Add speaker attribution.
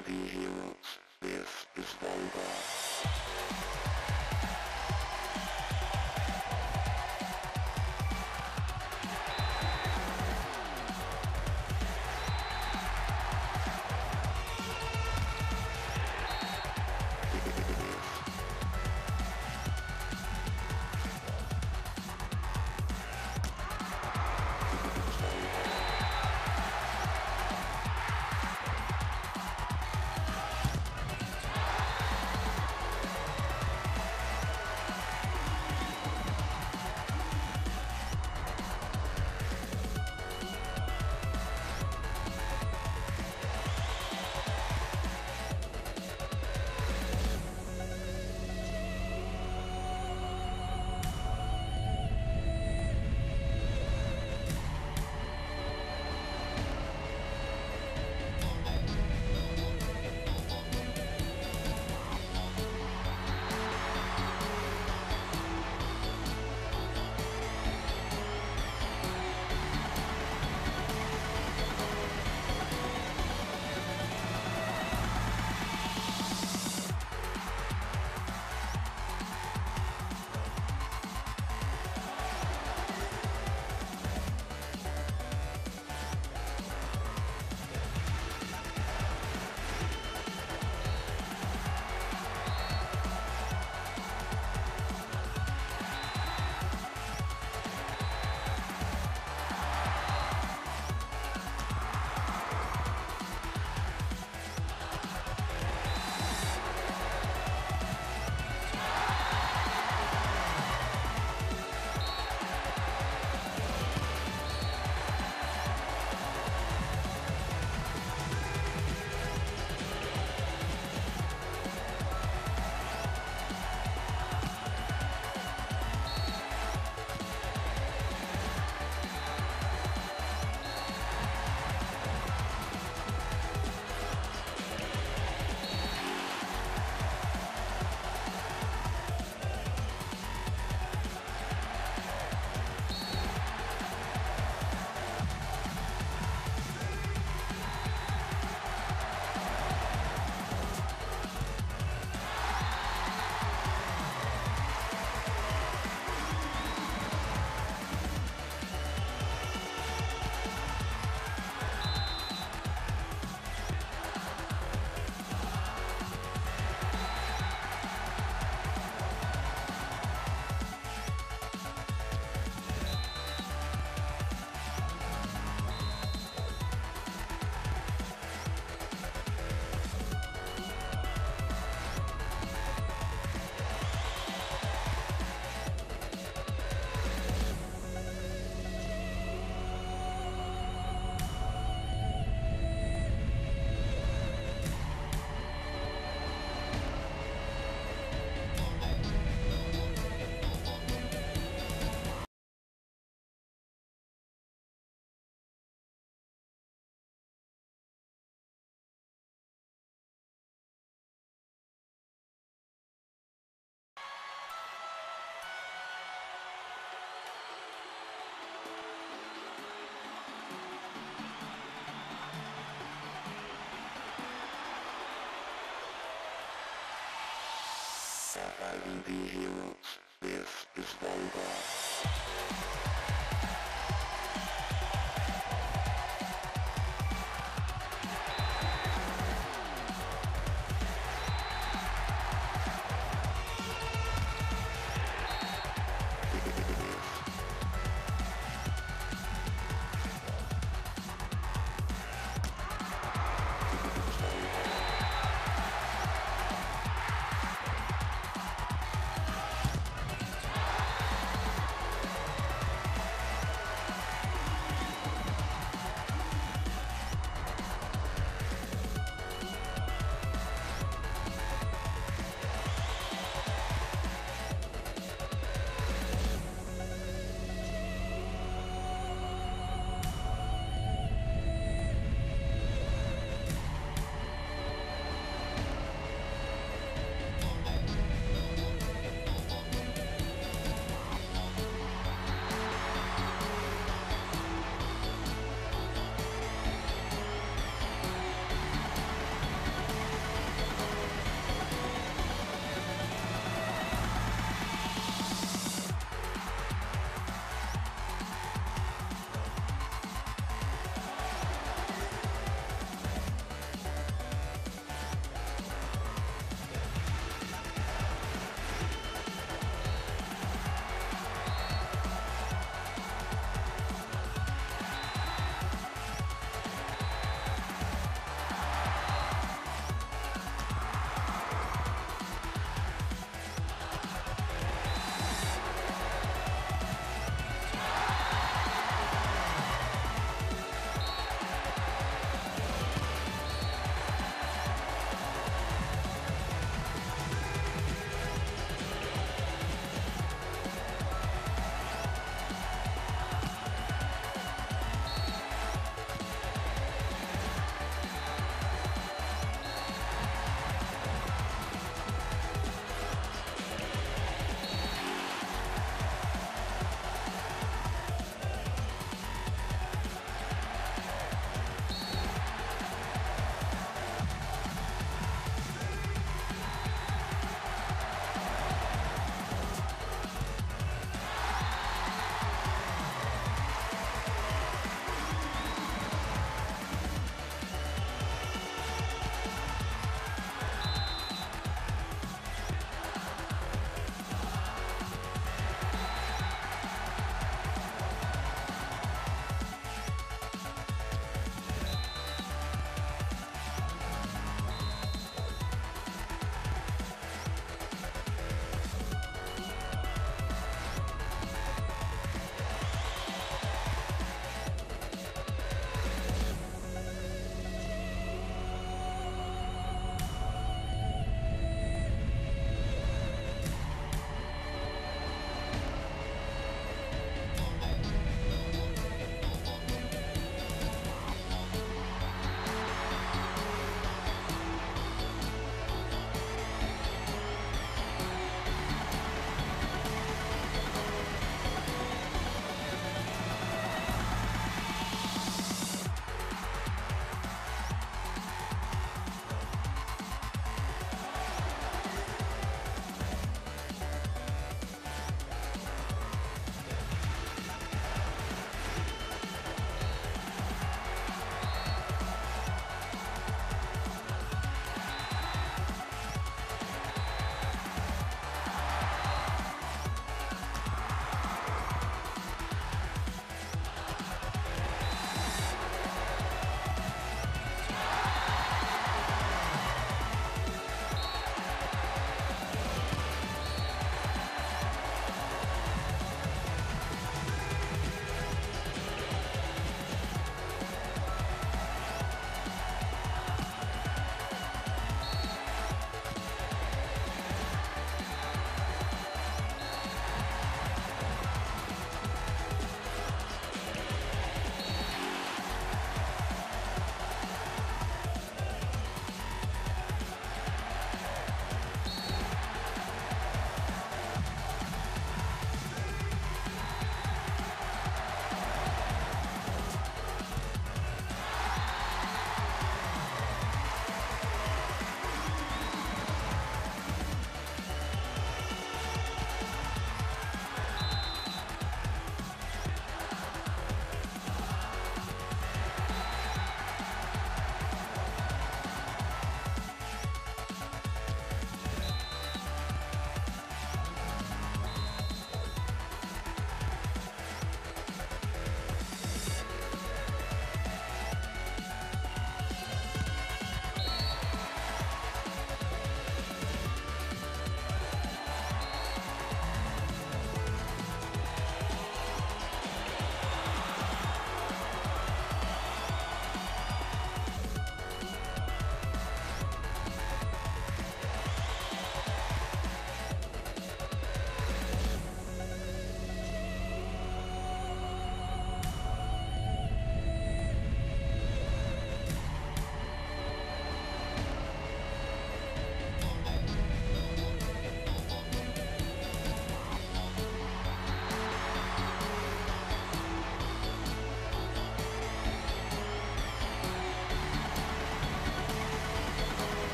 Speaker 1: FIVB Heroes. This is Volga. FIVB Heroes. This is Volga.